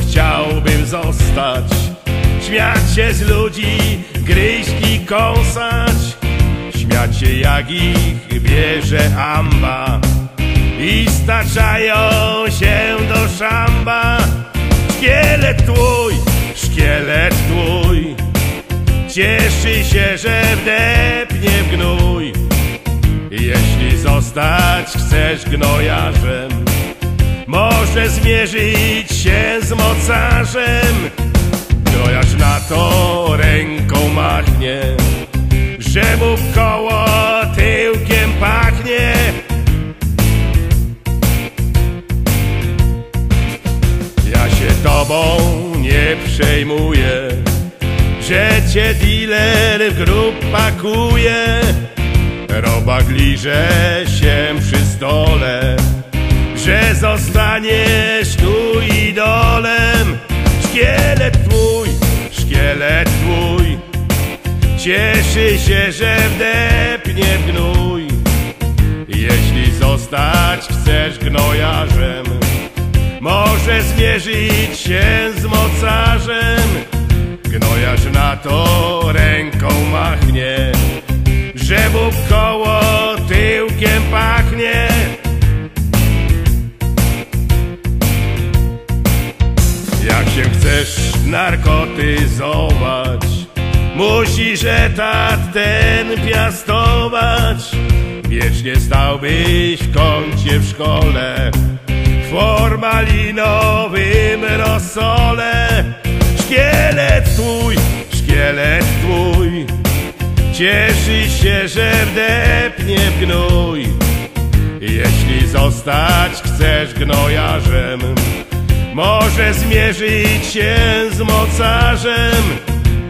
chciałbym zostać. Śmiać się z ludzi, gryźć i kąsać. Śmiać się jak ich bierze amba I staczają się do szamba. Szkielet twój, szkielet twój. Cieszy się, że wdepnie w gnój. Jeśli zostać chcesz gnojarzem może zmierzyć się z mocarzem? Gnojarz na to ręką machnie Że mu koło tyłkiem pachnie. Ja się tobą nie przejmuję Że cię dealer w grób pakuje. Robak liże się przy stole Że zostaniesz tu idolem. Szkielet twój, szkielet twój. Cieszy się, że wdepnie w gnój. Jeśli zostać chcesz gnojarzem Może zmierzyć się z mocarzem. Gnojarz na to ręką machnie Że mu koło tyłkiem pachnie narkotyzować. Musisz etat ten piastować. Wiecznie stałbyś w kącie w szkole W formalinowym rosole. Szkielet twój, szkielet twój Cieszy się, że wdepnie w gnój Jeśli zostać chcesz gnojarzem Może zmierzyć się z mocarzem.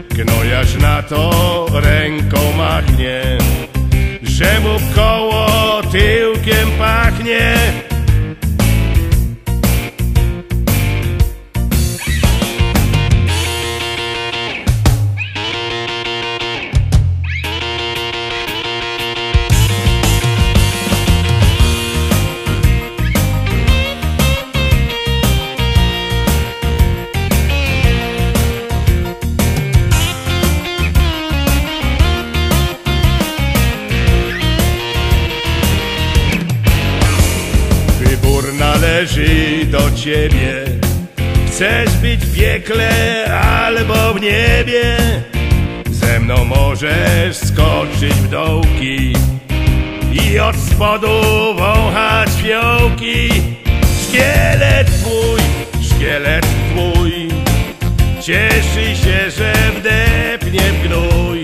Gnojarz na to ręką machnie Że mu koło tyłkiem pachnie należy do ciebie. Chcesz być w piekle albo w niebie. Ze mną możesz skoczyć w dołki I od spodu wąchać fiołki. Szkielet twój, szkielet twój Cieszy się, że wdepnie w gnój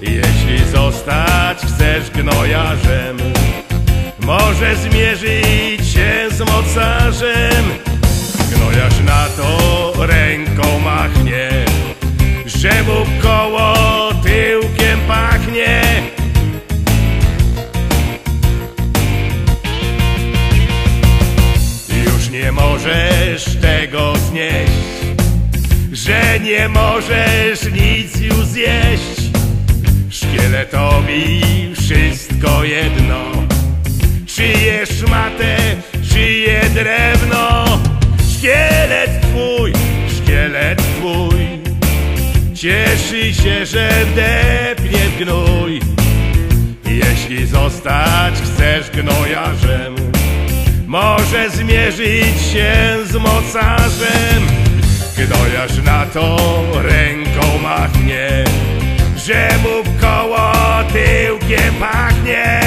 Jeśli zostać chcesz gnojarzem może zmierzyć mocarzem Gnojarz na to ręką machnie Że mu koło tyłkiem pachnie. Już nie możesz tego znieść Że nie możesz nic już zjeść. Szkieletowi wszystko jedno Czyje szmatę, czyje drewno. Szkielet twój, szkielet twój. Cieszy się, że wdepnie w gnój. Jeśli zostać chcesz gnojarzem Może zmierzyć się z mocarzem. Gnojarz na to ręką machnie Że mu w koło tyłkiem pachnie